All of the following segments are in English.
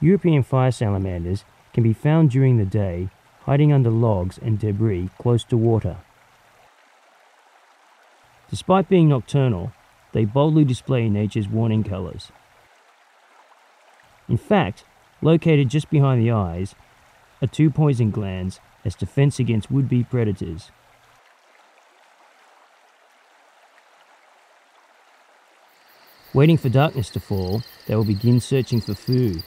European fire salamanders can be found during the day, hiding under logs and debris close to water. Despite being nocturnal, they boldly display nature's warning colours. In fact, located just behind the eyes are two poison glands as defense against would-be predators. Waiting for darkness to fall, they will begin searching for food.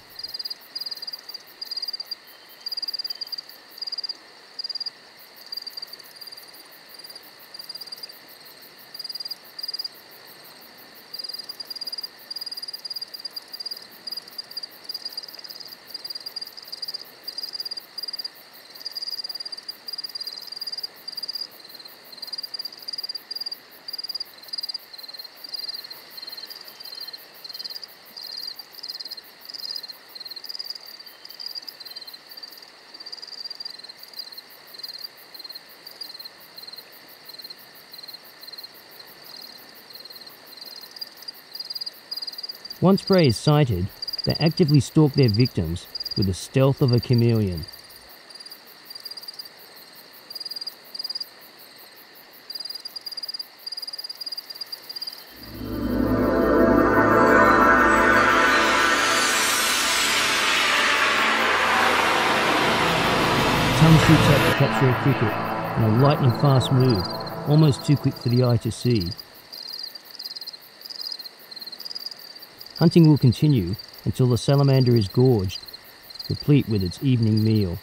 Once prey is sighted, they actively stalk their victims with the stealth of a chameleon. Tongue shoots out to capture a cricket in a lightning fast move, almost too quick for the eye to see. Hunting will continue until the salamander is gorged, replete with its evening meal.